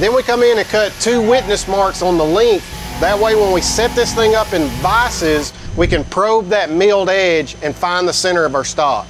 Then we come in and cut two witness marks on the length. That way when we set this thing up in vices, we can probe that milled edge and find the center of our stock.